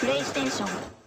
プレイステーション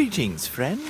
Greetings, friend.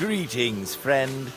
Greetings, friend.